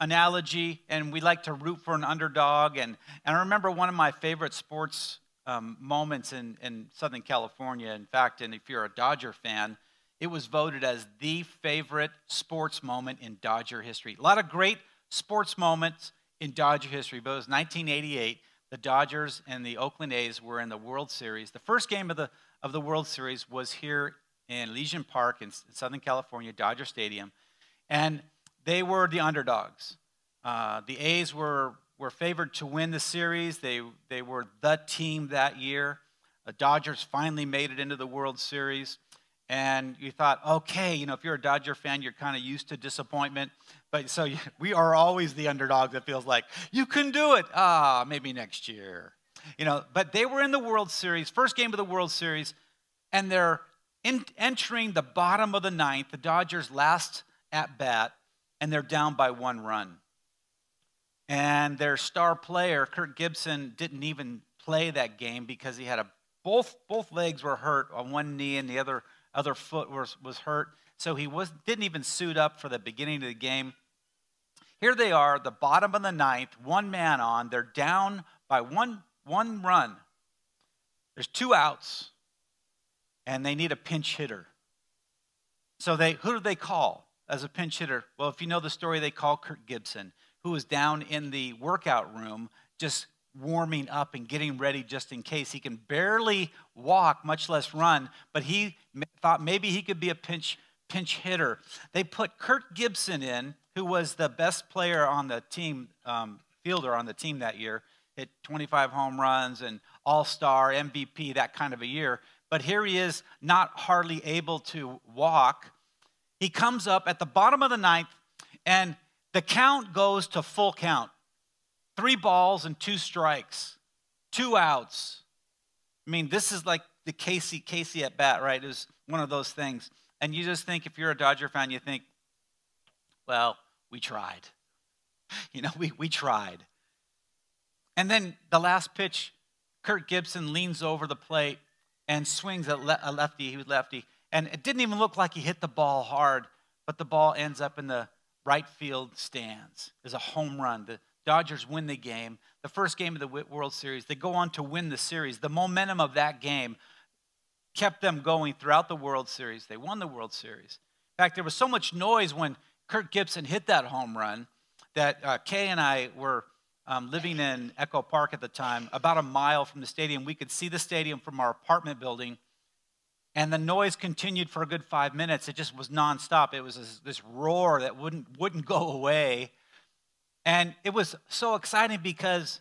analogy, and we like to root for an underdog. And, and I remember one of my favorite sports um, moments in, in Southern California. In fact, and if you're a Dodger fan, it was voted as the favorite sports moment in Dodger history. A lot of great sports moments in Dodger history, but it was 1988. The Dodgers and the Oakland A's were in the World Series. The first game of the, of the World Series was here in Elysian Park in Southern California, Dodger Stadium. And they were the underdogs. Uh, the A's were, were favored to win the series. They, they were the team that year. The Dodgers finally made it into the World Series. And you thought, okay, you know, if you're a Dodger fan, you're kind of used to disappointment. But so we are always the underdog that feels like, you can do it. Ah, maybe next year. You know, but they were in the World Series, first game of the World Series, and they're in, entering the bottom of the ninth, the Dodgers' last at bat, and they're down by one run. And their star player, Kirk Gibson, didn't even play that game because he had a both both legs were hurt on one knee and the other other foot was, was hurt. So he was, didn't even suit up for the beginning of the game. Here they are, the bottom of the ninth, one man on. They're down by one, one run. There's two outs, and they need a pinch hitter. So they, who do they call? As a pinch hitter? Well, if you know the story, they call Kirk Gibson, who was down in the workout room just warming up and getting ready just in case. He can barely walk, much less run, but he thought maybe he could be a pinch pinch hitter. They put Kirk Gibson in, who was the best player on the team, um, fielder on the team that year, hit 25 home runs and All Star, MVP, that kind of a year. But here he is, not hardly able to walk he comes up at the bottom of the ninth, and the count goes to full count three balls and two strikes, two outs. I mean, this is like the Casey Casey at bat, right? It was one of those things. And you just think, if you're a Dodger fan, you think, well, we tried. You know, we, we tried. And then the last pitch, Kirk Gibson leans over the plate and swings a, le- a lefty. He was lefty. And it didn't even look like he hit the ball hard, but the ball ends up in the right field stands. It's a home run. The Dodgers win the game. The first game of the World Series. They go on to win the series. The momentum of that game kept them going throughout the World Series. They won the World Series. In fact, there was so much noise when Kirk Gibson hit that home run that uh, Kay and I were um, living in Echo Park at the time, about a mile from the stadium. We could see the stadium from our apartment building and the noise continued for a good five minutes. It just was nonstop. It was this, this roar that wouldn't, wouldn't go away. And it was so exciting because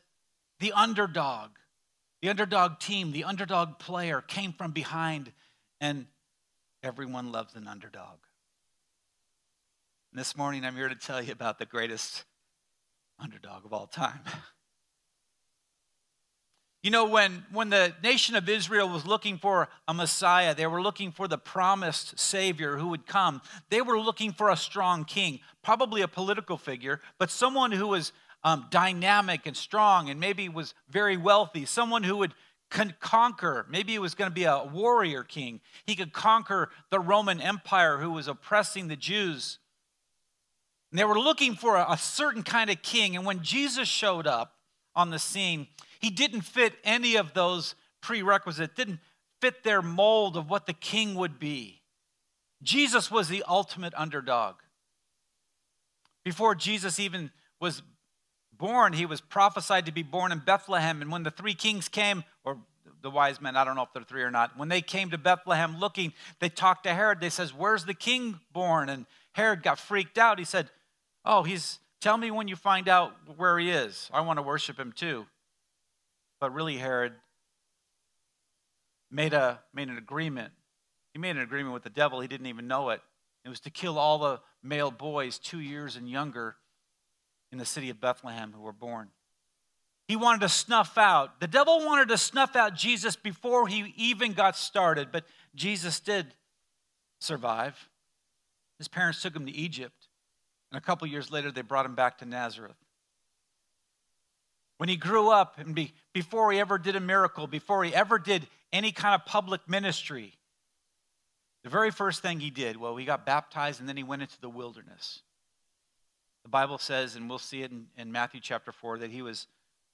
the underdog, the underdog team, the underdog player came from behind, and everyone loves an underdog. And this morning, I'm here to tell you about the greatest underdog of all time. You know, when, when the nation of Israel was looking for a Messiah, they were looking for the promised Savior who would come. They were looking for a strong king, probably a political figure, but someone who was um, dynamic and strong and maybe was very wealthy, someone who would con- conquer. Maybe he was going to be a warrior king. He could conquer the Roman Empire who was oppressing the Jews. And they were looking for a, a certain kind of king. And when Jesus showed up on the scene, he didn't fit any of those prerequisites, didn't fit their mold of what the king would be. Jesus was the ultimate underdog. Before Jesus even was born, he was prophesied to be born in Bethlehem. And when the three kings came, or the wise men, I don't know if they're three or not, when they came to Bethlehem looking, they talked to Herod. They says, Where's the king born? And Herod got freaked out. He said, Oh, he's tell me when you find out where he is. I want to worship him too. But really, Herod made, a, made an agreement. He made an agreement with the devil. He didn't even know it. It was to kill all the male boys two years and younger in the city of Bethlehem who were born. He wanted to snuff out, the devil wanted to snuff out Jesus before he even got started, but Jesus did survive. His parents took him to Egypt, and a couple years later, they brought him back to Nazareth. When he grew up and be, before he ever did a miracle, before he ever did any kind of public ministry, the very first thing he did, well, he got baptized and then he went into the wilderness. The Bible says, and we'll see it in, in Matthew chapter 4, that he was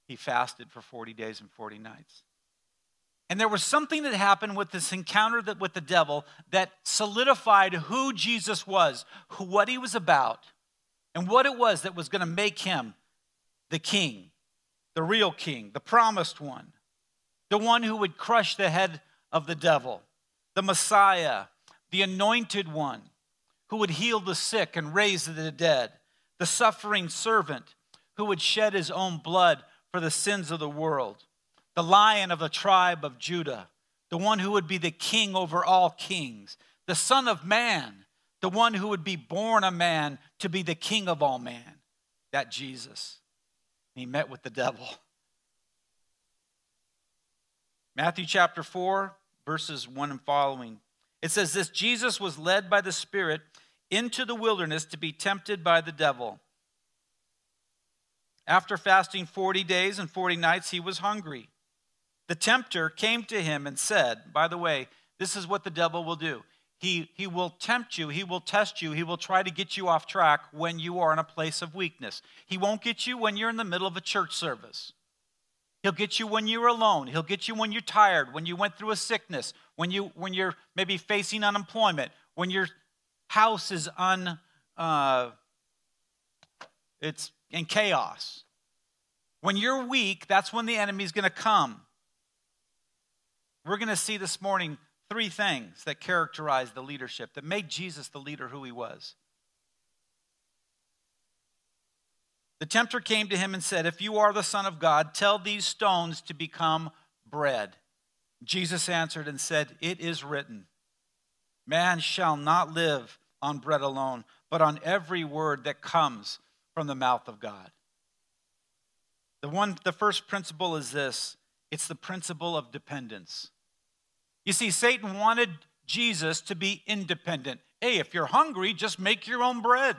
he fasted for 40 days and 40 nights. And there was something that happened with this encounter that, with the devil that solidified who Jesus was, who, what he was about, and what it was that was going to make him the king, the real king, the promised one, the one who would crush the head of the devil, the Messiah, the anointed one who would heal the sick and raise the dead, the suffering servant who would shed his own blood for the sins of the world, the lion of the tribe of Judah, the one who would be the king over all kings, the Son of Man, the one who would be born a man to be the king of all man, that Jesus. He met with the devil. Matthew chapter 4, verses 1 and following. It says this Jesus was led by the Spirit into the wilderness to be tempted by the devil. After fasting 40 days and 40 nights, he was hungry. The tempter came to him and said, By the way, this is what the devil will do. He, he will tempt you, he will test you, he will try to get you off track when you are in a place of weakness. He won't get you when you're in the middle of a church service. He'll get you when you're alone. He'll get you when you're tired, when you went through a sickness, when, you, when you're maybe facing unemployment, when your house is un, uh, it's in chaos. When you're weak, that's when the enemy's going to come. We're going to see this morning three things that characterized the leadership that made Jesus the leader who he was. The tempter came to him and said, If you are the Son of God, tell these stones to become bread. Jesus answered and said, It is written, Man shall not live on bread alone, but on every word that comes from the mouth of God. The one the first principle is this, it's the principle of dependence. You see Satan wanted Jesus to be independent. Hey, if you're hungry, just make your own bread.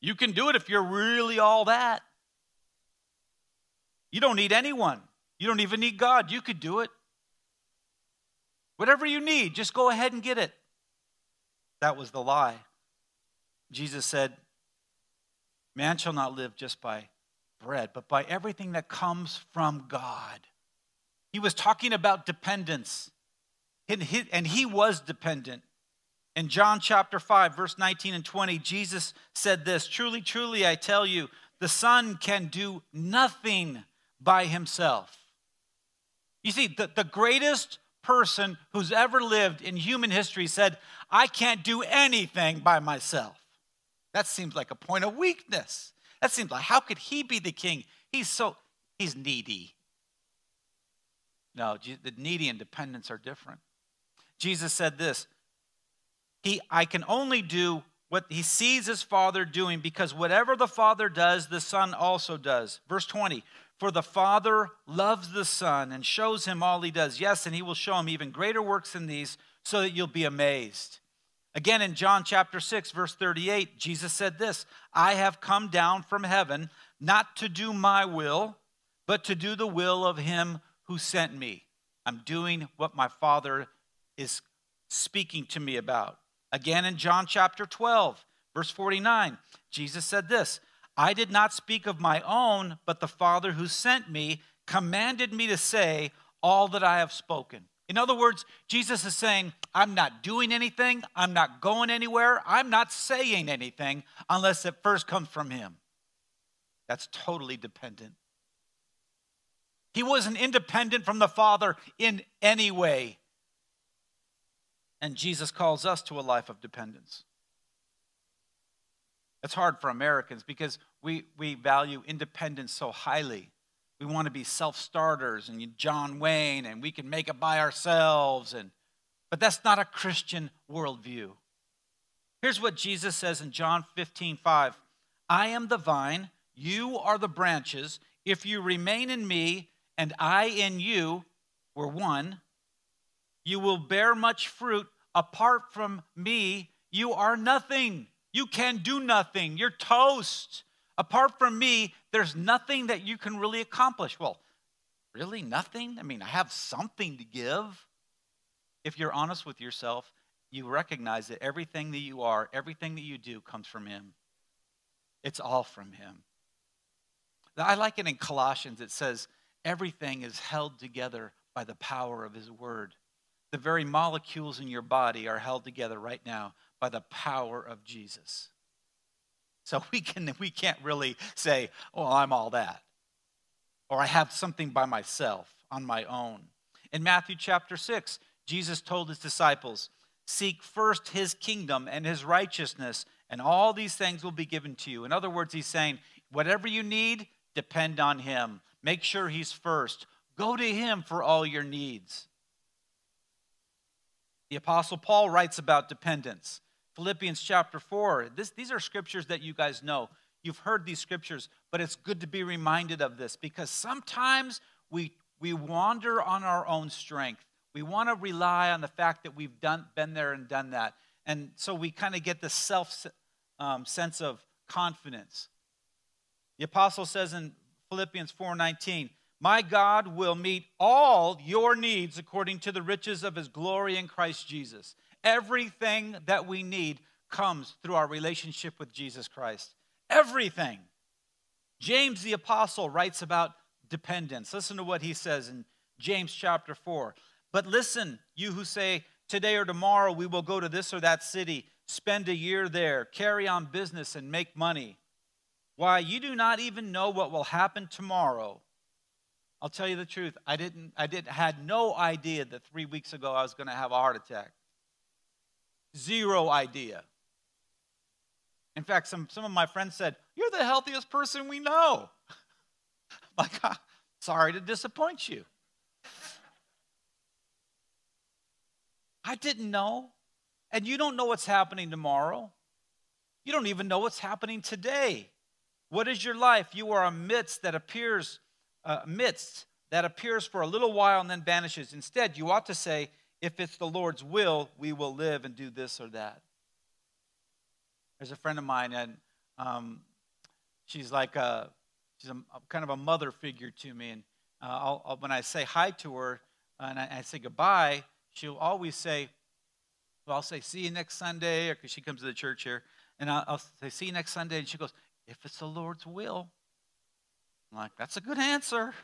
You can do it if you're really all that. You don't need anyone. You don't even need God. You could do it. Whatever you need, just go ahead and get it. That was the lie. Jesus said, Man shall not live just by bread, but by everything that comes from God. He was talking about dependence, and he, was dependent. In John chapter 5, verse 19 and 20, Jesus said this Truly, truly, I tell you, the Son can do nothing by himself. You see, the, the greatest person who's ever lived in human history said, I can't do anything by myself. That seems like a point of weakness. That seems like, how could he be the king? He's so, he's needy. No, the needy and dependents are different. Jesus said this he, I can only do what he sees his father doing because whatever the father does, the son also does. Verse 20 For the father loves the son and shows him all he does. Yes, and he will show him even greater works than these so that you'll be amazed. Again, in John chapter 6, verse 38, Jesus said this I have come down from heaven not to do my will, but to do the will of him who sent me. I'm doing what my Father is speaking to me about. Again, in John chapter 12, verse 49, Jesus said this I did not speak of my own, but the Father who sent me commanded me to say all that I have spoken. In other words, Jesus is saying, I'm not doing anything, I'm not going anywhere, I'm not saying anything unless it first comes from Him. That's totally dependent. He wasn't independent from the Father in any way. And Jesus calls us to a life of dependence. It's hard for Americans because we, we value independence so highly. We want to be self starters and John Wayne, and we can make it by ourselves. And, but that's not a Christian worldview. Here's what Jesus says in John 15 5 I am the vine, you are the branches. If you remain in me and I in you, we're one, you will bear much fruit. Apart from me, you are nothing. You can do nothing. You're toast. Apart from me, there's nothing that you can really accomplish. Well, really nothing? I mean, I have something to give. If you're honest with yourself, you recognize that everything that you are, everything that you do comes from Him. It's all from Him. I like it in Colossians. It says, everything is held together by the power of His Word. The very molecules in your body are held together right now by the power of Jesus. So we, can, we can't really say, oh, I'm all that. Or I have something by myself on my own. In Matthew chapter 6, Jesus told his disciples, Seek first his kingdom and his righteousness, and all these things will be given to you. In other words, he's saying, whatever you need, depend on him. Make sure he's first. Go to him for all your needs. The Apostle Paul writes about dependence. Philippians chapter 4. This, these are scriptures that you guys know. You've heard these scriptures, but it's good to be reminded of this because sometimes we, we wander on our own strength. We want to rely on the fact that we've done, been there and done that. And so we kind of get this self um, sense of confidence. The apostle says in Philippians 4:19, "My God will meet all your needs according to the riches of his glory in Christ Jesus." Everything that we need comes through our relationship with Jesus Christ. Everything. James the apostle writes about dependence. Listen to what he says in James chapter 4. But listen, you who say, Today or tomorrow we will go to this or that city, spend a year there, carry on business, and make money. Why, you do not even know what will happen tomorrow. I'll tell you the truth. I didn't, I didn't, had no idea that three weeks ago I was going to have a heart attack. Zero idea. In fact, some, some of my friends said, You're the healthiest person we know. like, sorry to disappoint you. I didn't know. And you don't know what's happening tomorrow. You don't even know what's happening today. What is your life? You are a midst that appears, uh, midst that appears for a little while and then vanishes. Instead, you ought to say, if it's the Lord's will, we will live and do this or that. There's a friend of mine, and um, she's like a, she's a, kind of a mother figure to me. And uh, I'll, I'll, when I say hi to her and I, I say goodbye, she'll always say, well, I'll say, see you next Sunday, because she comes to the church here. And I'll, I'll, say, see you next Sunday. And she goes, if it's the Lord's will. I'm like, that's a good answer.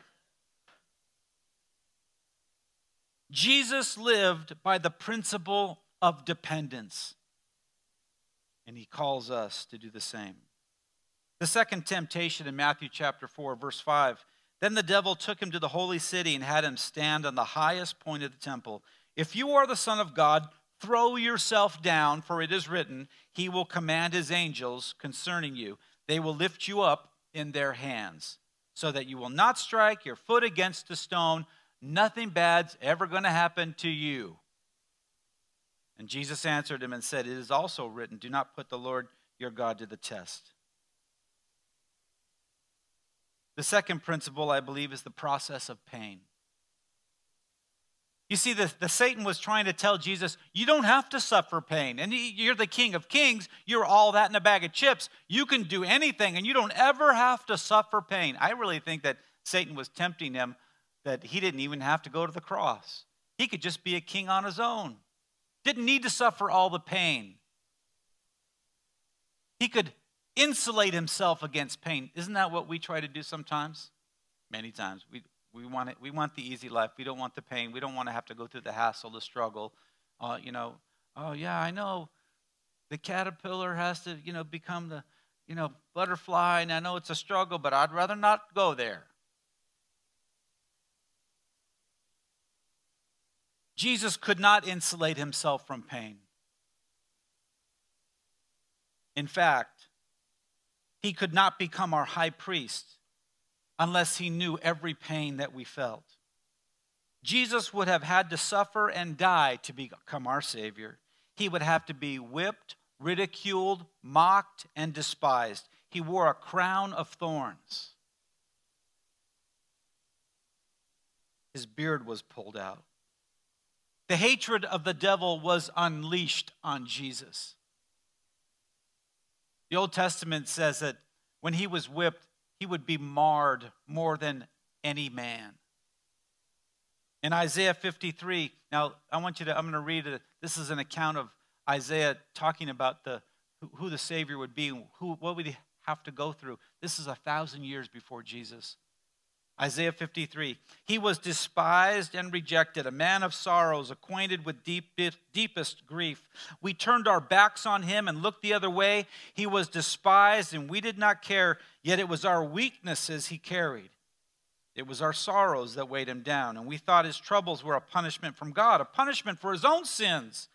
Jesus lived by the principle of dependence. And he calls us to do the same. The second temptation in Matthew chapter 4, verse 5 Then the devil took him to the holy city and had him stand on the highest point of the temple. If you are the Son of God, throw yourself down, for it is written, He will command His angels concerning you. They will lift you up in their hands, so that you will not strike your foot against a stone. Nothing bad's ever going to happen to you. And Jesus answered him and said, It is also written, Do not put the Lord your God to the test. The second principle, I believe, is the process of pain. You see, the, the Satan was trying to tell Jesus, you don't have to suffer pain. And you're the king of kings. You're all that in a bag of chips. You can do anything, and you don't ever have to suffer pain. I really think that Satan was tempting him that he didn't even have to go to the cross. He could just be a king on his own. Didn't need to suffer all the pain. He could insulate himself against pain. Isn't that what we try to do sometimes? Many times. We, we want, it, we want the easy life. We don't want the pain. We don't want to have to go through the hassle, the struggle. Uh, you know, oh, yeah, I know the caterpillar has to, you know, become the, you know, butterfly, and I know it's a struggle, but I'd rather not go there. Jesus could not insulate himself from pain. In fact, he could not become our high priest unless he knew every pain that we felt. Jesus would have had to suffer and die to become our Savior. He would have to be whipped, ridiculed, mocked, and despised. He wore a crown of thorns. His beard was pulled out. The hatred of the devil was unleashed on Jesus. The Old Testament says that when he was whipped, he would be marred more than any man. In Isaiah 53, now I want you to, I'm going to read. This is an account of Isaiah talking about the, who the Savior would be, who, what would he, have to go through. This is a thousand years before Jesus. Isaiah 53 He was despised and rejected, a man of sorrows, acquainted with deep, deepest grief. We turned our backs on him and looked the other way. He was despised, and we did not care, yet it was our weaknesses he carried. It was our sorrows that weighed him down, and we thought his troubles were a punishment from God, a punishment for his own sins.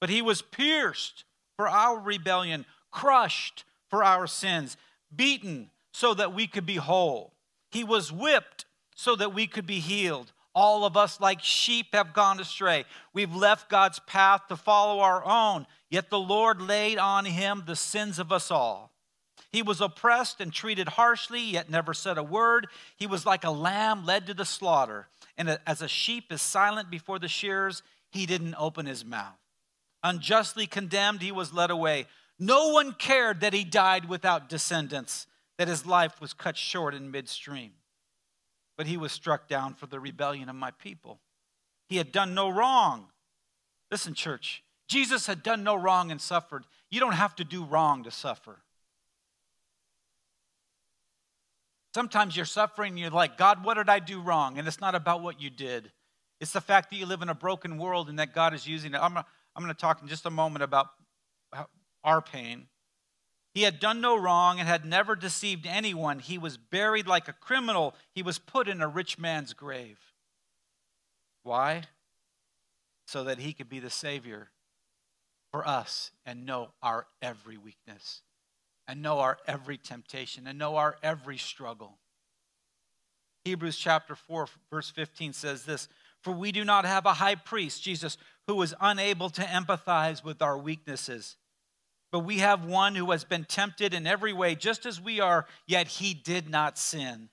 But he was pierced for our rebellion, crushed for our sins, beaten so that we could be whole. He was whipped so that we could be healed. All of us, like sheep, have gone astray. We've left God's path to follow our own, yet the Lord laid on him the sins of us all. He was oppressed and treated harshly, yet never said a word. He was like a lamb led to the slaughter. And as a sheep is silent before the shears, he didn't open his mouth. Unjustly condemned, he was led away. No one cared that he died without descendants, that his life was cut short in midstream. But he was struck down for the rebellion of my people. He had done no wrong. Listen, church, Jesus had done no wrong and suffered. You don't have to do wrong to suffer. Sometimes you're suffering, you're like, God, what did I do wrong? And it's not about what you did. It's the fact that you live in a broken world and that God is using it. I'm, I'm going to talk in just a moment about our pain. He had done no wrong and had never deceived anyone. He was buried like a criminal. He was put in a rich man's grave. Why? So that he could be the Savior for us and know our every weakness and know our every temptation and know our every struggle. Hebrews chapter 4, verse 15 says this For we do not have a high priest, Jesus, who was unable to empathize with our weaknesses. But we have one who has been tempted in every way, just as we are, yet he did not sin.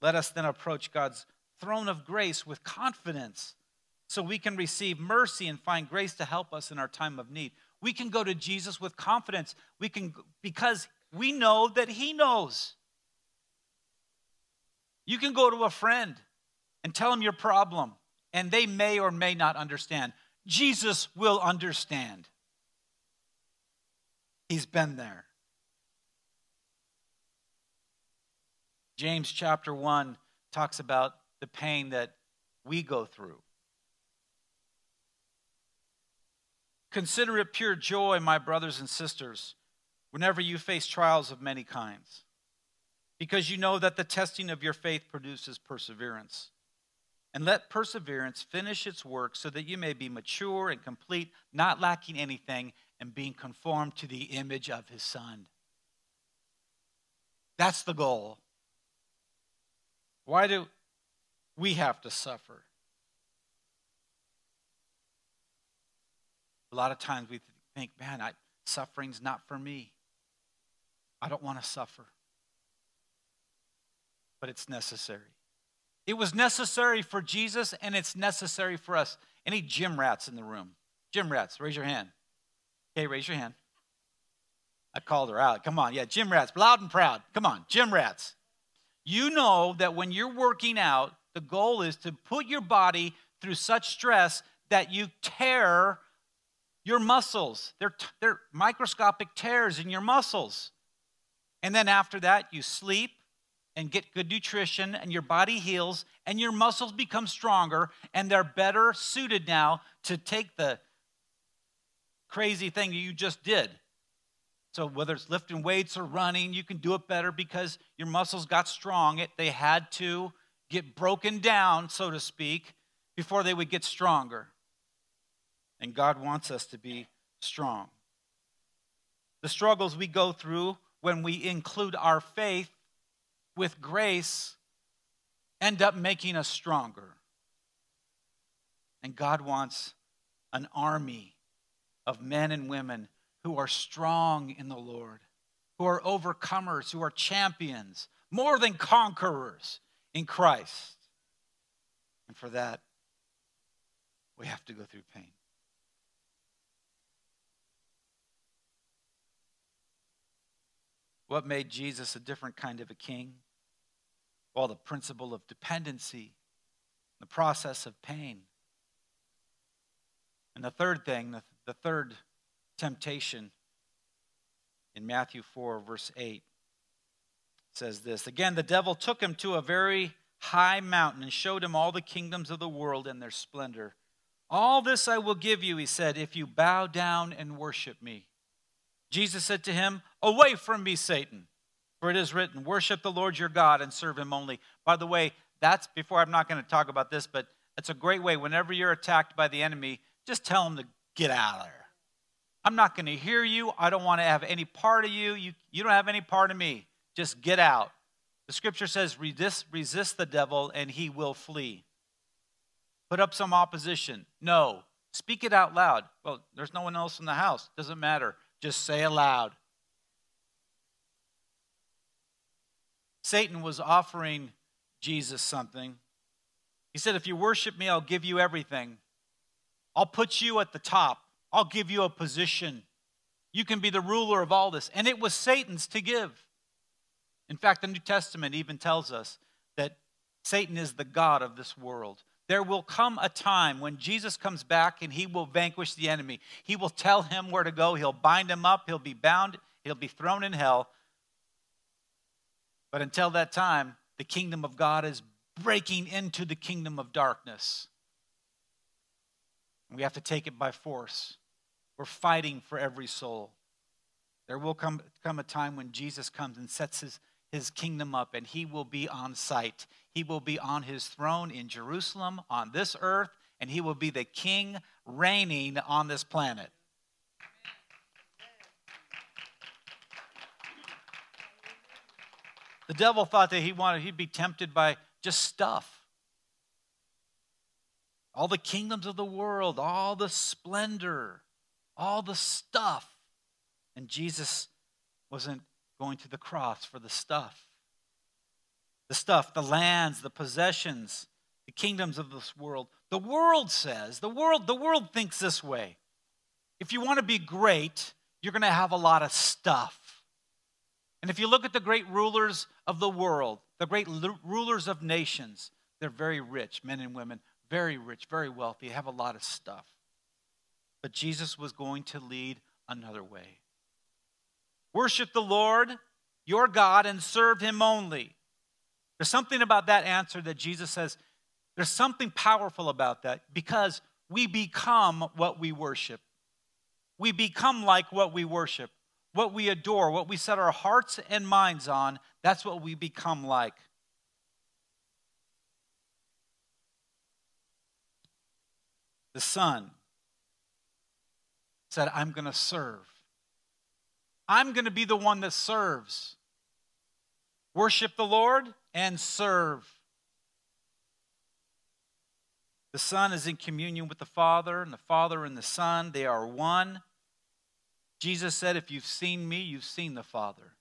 Let us then approach God's throne of grace with confidence so we can receive mercy and find grace to help us in our time of need. We can go to Jesus with confidence. We can because we know that he knows. You can go to a friend and tell them your problem, and they may or may not understand. Jesus will understand. He's been there. James chapter 1 talks about the pain that we go through. Consider it pure joy, my brothers and sisters, whenever you face trials of many kinds, because you know that the testing of your faith produces perseverance. And let perseverance finish its work so that you may be mature and complete, not lacking anything, and being conformed to the image of his Son. That's the goal. Why do we have to suffer? A lot of times we think, man, I, suffering's not for me. I don't want to suffer. But it's necessary. It was necessary for Jesus, and it's necessary for us. Any gym rats in the room? Gym rats, raise your hand. Okay, raise your hand. I called her out. Come on, yeah, gym rats, loud and proud. Come on, gym rats. You know that when you're working out, the goal is to put your body through such stress that you tear your muscles. They're, they're microscopic tears in your muscles. And then after that, you sleep and get good nutrition, and your body heals, and your muscles become stronger, and they're better suited now to take the crazy thing you just did. So, whether it's lifting weights or running, you can do it better because your muscles got strong. They had to get broken down, so to speak, before they would get stronger and God wants us to be strong. The struggles we go through when we include our faith with grace end up making us stronger. And God wants an army of men and women who are strong in the Lord, who are overcomers, who are champions, more than conquerors in Christ. And for that, we have to go through pain. What made Jesus a different kind of a king? Well, the principle of dependency, the process of pain. And the third thing, the, the third temptation in Matthew 4, verse 8, says this Again, the devil took him to a very high mountain and showed him all the kingdoms of the world and their splendor. All this I will give you, he said, if you bow down and worship me. Jesus said to him, Away from me, Satan, for it is written, Worship the Lord your God and serve him only. By the way, that's before I'm not going to talk about this, but it's a great way. Whenever you're attacked by the enemy, just tell him to get out of there. I'm not going to hear you. I don't want to have any part of you. you. You don't have any part of me. Just get out. The scripture says, resist, resist the devil and he will flee. Put up some opposition. No. Speak it out loud. Well, there's no one else in the house. Doesn't matter. Just say aloud. Satan was offering Jesus something. He said, If you worship me, I'll give you everything. I'll put you at the top. I'll give you a position. You can be the ruler of all this. And it was Satan's to give. In fact, the New Testament even tells us that Satan is the God of this world. There will come a time when Jesus comes back and he will vanquish the enemy. He will tell him where to go. He'll bind him up. He'll be bound. He'll be thrown in hell. But until that time, the kingdom of God is breaking into the kingdom of darkness. We have to take it by force. We're fighting for every soul. There will come, come a time when Jesus comes and sets his, his kingdom up, and he will be on site. He will be on his throne in Jerusalem, on this earth, and he will be the king reigning on this planet. The devil thought that he wanted he'd be tempted by just stuff. All the kingdoms of the world, all the splendor, all the stuff. And Jesus wasn't going to the cross for the stuff. The stuff, the lands, the possessions, the kingdoms of this world. The world says, the world, the world thinks this way. If you want to be great, you're going to have a lot of stuff. And if you look at the great rulers of the world, the great rulers of nations, they're very rich, men and women, very rich, very wealthy, have a lot of stuff. But Jesus was going to lead another way. Worship the Lord, your God, and serve him only. There's something about that answer that Jesus says, there's something powerful about that because we become what we worship. We become like what we worship, what we adore, what we set our hearts and minds on. That's what we become like. The Son said, I'm going to serve. I'm going to be the one that serves. Worship the Lord and serve. The Son is in communion with the Father, and the Father and the Son, they are one. Jesus said, If you've seen me, you've seen the Father.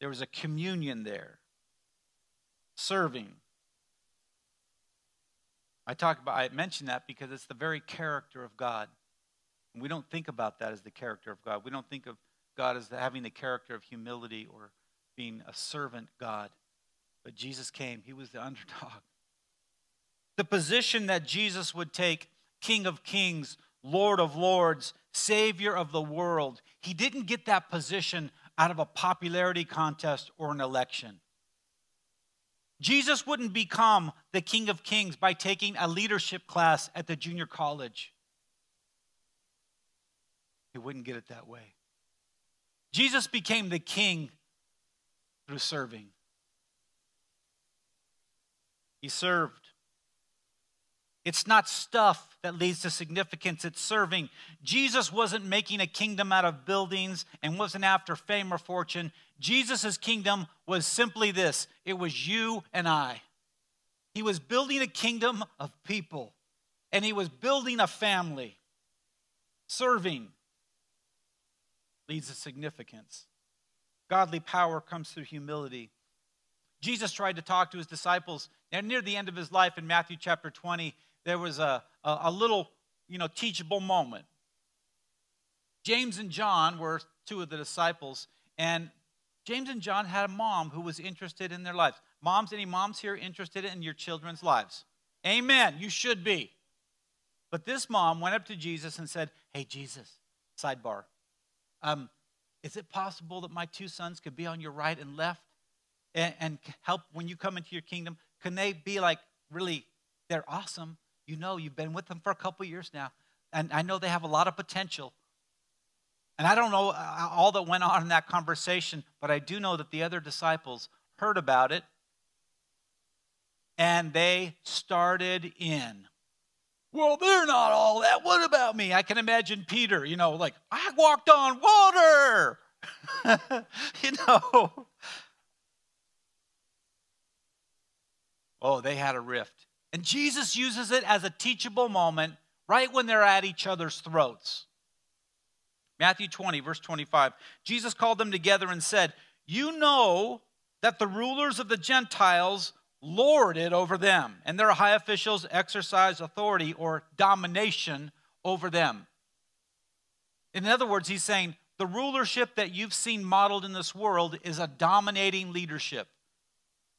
There was a communion there. Serving. I talk about I mention that because it's the very character of God. And we don't think about that as the character of God. We don't think of God as having the character of humility or being a servant God. But Jesus came, he was the underdog. The position that Jesus would take, King of Kings, Lord of Lords, Savior of the world, he didn't get that position out of a popularity contest or an election. Jesus wouldn't become the King of Kings by taking a leadership class at the junior college. He wouldn't get it that way. Jesus became the king through serving. He served. It's not stuff that leads to significance, it's serving. Jesus wasn't making a kingdom out of buildings and wasn't after fame or fortune. Jesus' kingdom was simply this it was you and I. He was building a kingdom of people, and he was building a family, serving leads to significance. Godly power comes through humility. Jesus tried to talk to his disciples, near the end of his life in Matthew chapter 20, there was a, a, a little, you know, teachable moment. James and John were two of the disciples, and James and John had a mom who was interested in their lives. Moms, any moms here interested in your children's lives? Amen. You should be. But this mom went up to Jesus and said, Hey, Jesus, sidebar, um, is it possible that my two sons could be on your right and left? and, and help when you come into your kingdom? Can they be like, really, they're awesome? You know, you've been with them for a couple years now. And I know they have a lot of potential. And I don't know uh, all that went on in that conversation, but I do know that the other disciples heard about it and they started in. Well, they're not all that. What about me? I can imagine Peter, you know, like, I walked on water. you know. Oh, they had a rift. And Jesus uses it as a teachable moment right when they're at each other's throats. Matthew 20, verse 25. Jesus called them together and said, You know that the rulers of the Gentiles lord it over them, and their high officials exercise authority or domination over them. In other words, he's saying the rulership that you've seen modeled in this world is a dominating leadership.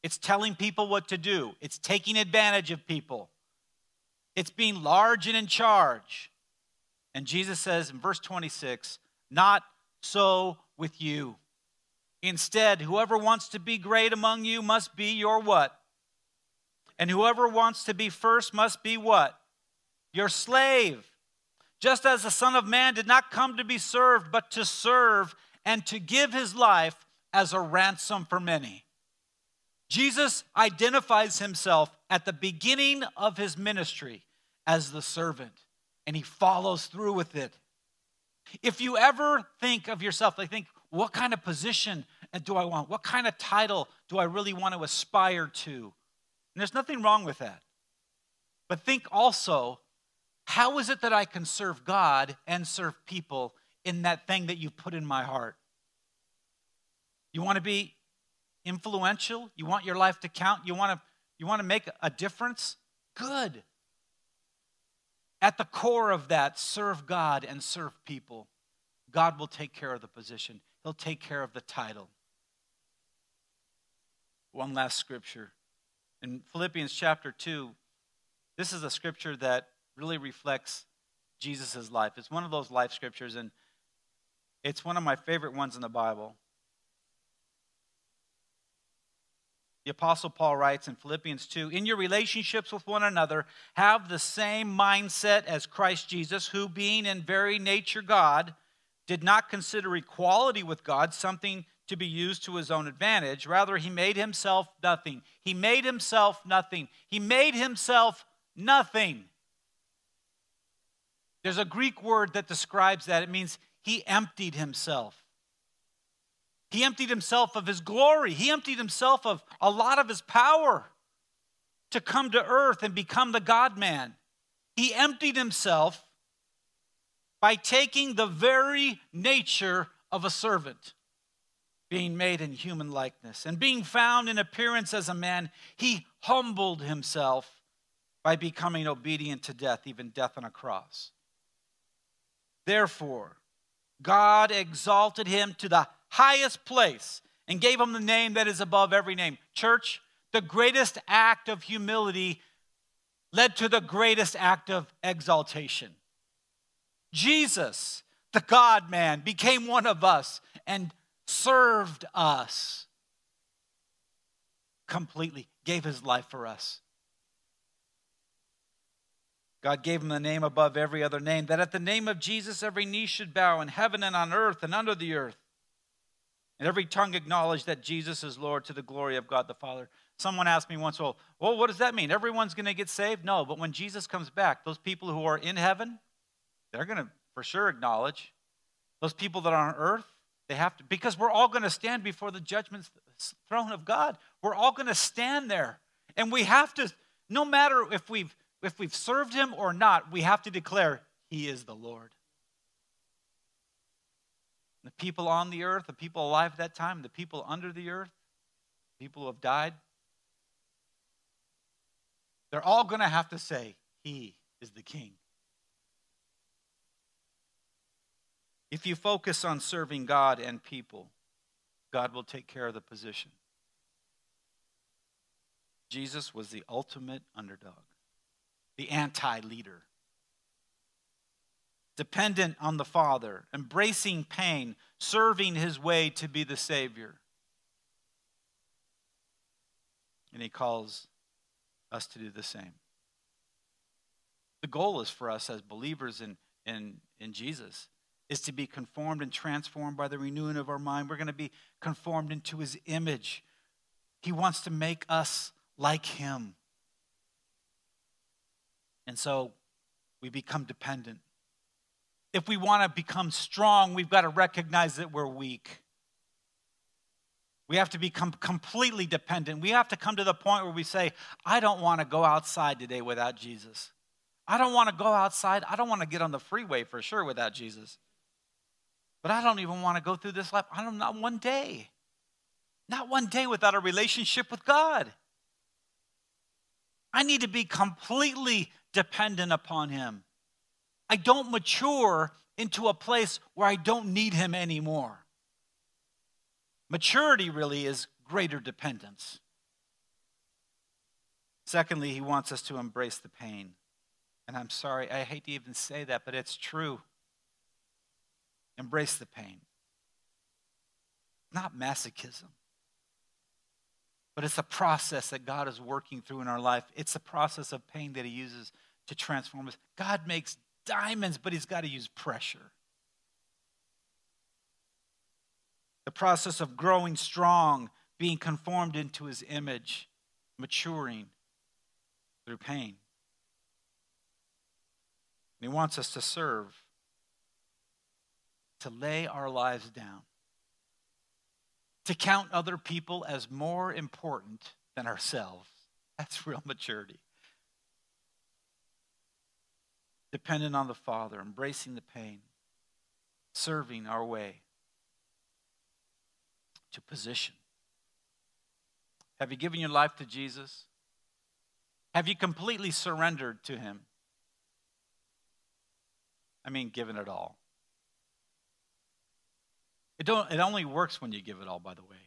It's telling people what to do, it's taking advantage of people, it's being large and in charge. And Jesus says in verse 26, Not so with you. Instead, whoever wants to be great among you must be your what? And whoever wants to be first must be what? Your slave. Just as the Son of Man did not come to be served, but to serve and to give his life as a ransom for many. Jesus identifies himself at the beginning of his ministry as the servant, and he follows through with it. If you ever think of yourself, like think, what kind of position uh, do I want? What kind of title do I really want to aspire to? And there's nothing wrong with that. But think also, how is it that I can serve God and serve people in that thing that you put in my heart? You want to be influential? You want your life to count? You want to, you want to make a difference? Good. At the core of that, serve God and serve people. God will take care of the position, He'll take care of the title. One last scripture. In Philippians chapter 2, this is a scripture that really reflects Jesus' life. It's one of those life scriptures, and it's one of my favorite ones in the Bible. The Apostle Paul writes in Philippians 2 In your relationships with one another, have the same mindset as Christ Jesus, who, being in very nature God, did not consider equality with God something to be used to his own advantage. Rather, he made himself nothing. He made himself nothing. He made himself nothing. There's a Greek word that describes that. It means he emptied himself. He emptied himself of his glory. He emptied himself of a lot of his power to come to earth and become the God man. He emptied himself by taking the very nature of a servant being made in human likeness, and being found in appearance as a man, he humbled himself by becoming obedient to death, even death on a cross. Therefore, God exalted him to the highest place and gave him the name that is above every name. Church, the greatest act of humility led to the greatest act of exaltation. Jesus, the God man, became one of us and served us completely, gave his life for us. God gave him the name above every other name, that at the name of Jesus every knee should bow in heaven and on earth and under the earth, and every tongue acknowledge that Jesus is Lord to the glory of God the Father. Someone asked me once, well, well what does that mean? Everyone's going to get saved? No, but when Jesus comes back, those people who are in heaven, they're going to for sure acknowledge. Those people that are on earth, they have to, because we're all going to stand before the judgment throne of God. We're all going to stand there. And we have to, no matter if we've if we've served him or not, we have to declare he is the Lord. The people on the earth, the people alive at that time, the people under the earth, people who have died, they're all going to have to say, He is the King. If you focus on serving God and people, God will take care of the position. Jesus was the ultimate underdog, the anti leader. Dependent on the Father, embracing pain, serving his way to be the Savior. and He calls us to do the same. The goal is for us as believers in, in, in Jesus is to be conformed and transformed by the renewing of our mind. We're going to be conformed into his image. He wants to make us like him. And so we become dependent. If we want to become strong, we've got to recognize that we're weak. We have to become completely dependent. We have to come to the point where we say, I don't want to go outside today without Jesus. I don't want to go outside. I don't want to get on the freeway for sure without Jesus. But I don't even want to go through this life. I don't not one day. Not one day without a relationship with God. I need to be completely dependent upon him. I don't mature into a place where I don't need him anymore. Maturity really is greater dependence. Secondly, he wants us to embrace the pain. And I'm sorry, I hate to even say that, but it's true. Embrace the pain. Not masochism, but it's a process that God is working through in our life. It's a process of pain that He uses to transform us. God makes diamonds, but He's got to use pressure. The process of growing strong, being conformed into His image, maturing through pain. And he wants us to serve, to lay our lives down, to count other people as more important than ourselves. That's real maturity. Dependent on the Father, embracing the pain, serving our way to position. Have you given your life to Jesus? Have you completely surrendered to Him? I mean, given it all. It, don't, it only works when you give it all, by the way.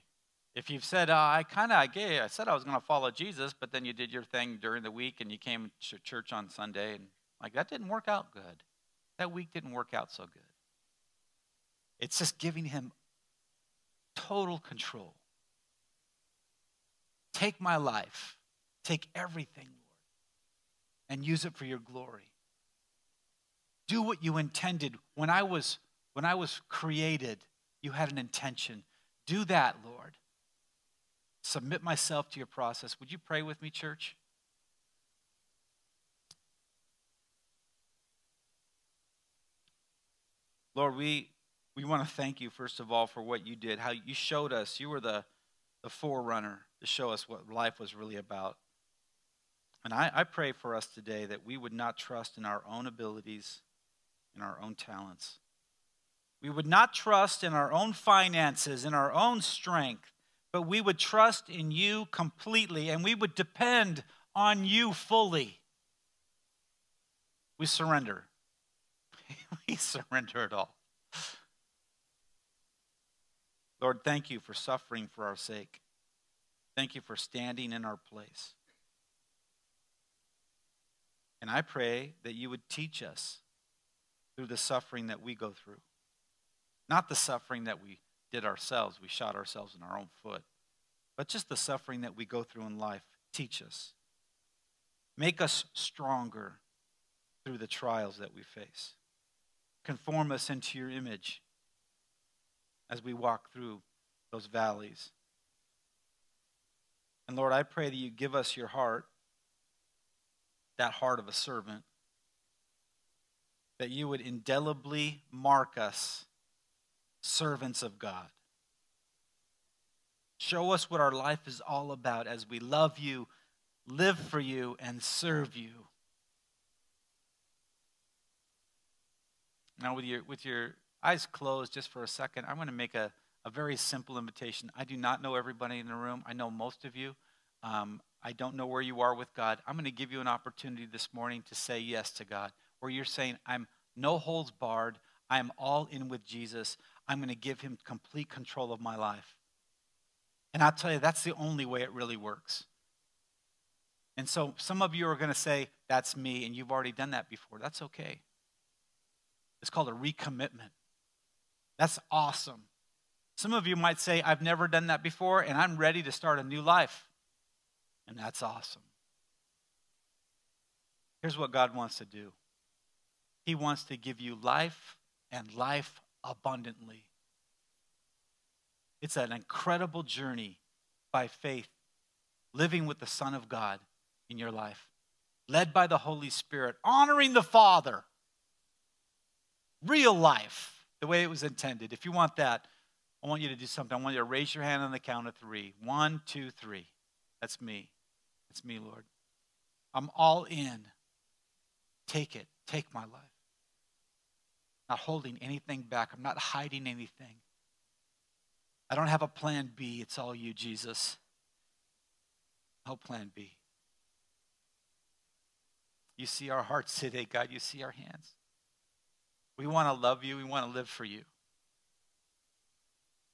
If you've said, uh, I kind of, I, I said I was going to follow Jesus, but then you did your thing during the week and you came to church on Sunday, and like that didn't work out good. That week didn't work out so good. It's just giving him total control. Take my life, take everything, Lord, and use it for your glory do what you intended. When I was when I was created, you had an intention. Do that, Lord. Submit myself to your process. Would you pray with me, church? Lord, we, we want to thank you, first of all, for what you did, how you showed us. You were the, the forerunner to show us what life was really about. And I, I pray for us today that we would not trust in our own abilities, in our own talents. We would not trust in our own finances, in our own strength, but we would trust in you completely and we would depend on you fully. We surrender. we surrender it all. Lord, thank you for suffering for our sake. Thank you for standing in our place. And I pray that you would teach us through the suffering that we go through. Not the suffering that we did ourselves, we shot ourselves in our own foot, but just the suffering that we go through in life. Teach us. Make us stronger through the trials that we face. Conform us into your image as we walk through those valleys. And Lord, I pray that you give us your heart, that heart of a servant, that you would indelibly mark us servants of God. Show us what our life is all about as we love you, live for you, and serve you. Now, with your, with your eyes closed just for a second, I'm going to make a, a very simple invitation. I do not know everybody in the room, I know most of you. Um, I don't know where you are with God. I'm going to give you an opportunity this morning to say yes to God where you're saying, I'm no holds barred, I am all in with Jesus. I'm going to give him complete control of my life. And I'll tell you, that's the only way it really works. And so some of you are going to say, That's me, and you've already done that before. That's okay. It's called a recommitment. That's awesome. Some of you might say, I've never done that before, and I'm ready to start a new life. And that's awesome. Here's what God wants to do He wants to give you life and life abundantly. It's an incredible journey by faith, living with the Son of God in your life, led by the Holy Spirit, honoring the Father. Real life, the way it was intended. If you want that, I want you to do something. I want you to raise your hand on the count of three. One, two, three. That's me. That's me, Lord. I'm all in. Take it. Take my life. Not holding anything back. I'm not hiding anything. I don't have a plan B. It's all you, Jesus. No plan B. You see our hearts today, God. You see our hands. We want to love you. We want to live for you.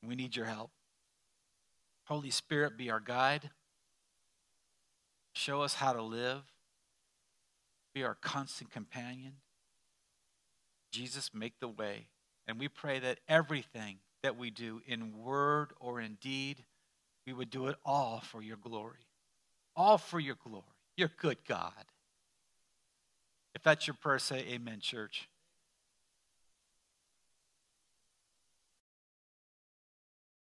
We need your help. Holy Spirit, be our guide. Show us how to live. Be our constant companion. Jesus, make the way. And we pray that everything that we do in word or in deed, we would do it all for your glory. All for your glory. You're good, God. If that's your prayer, say amen, church.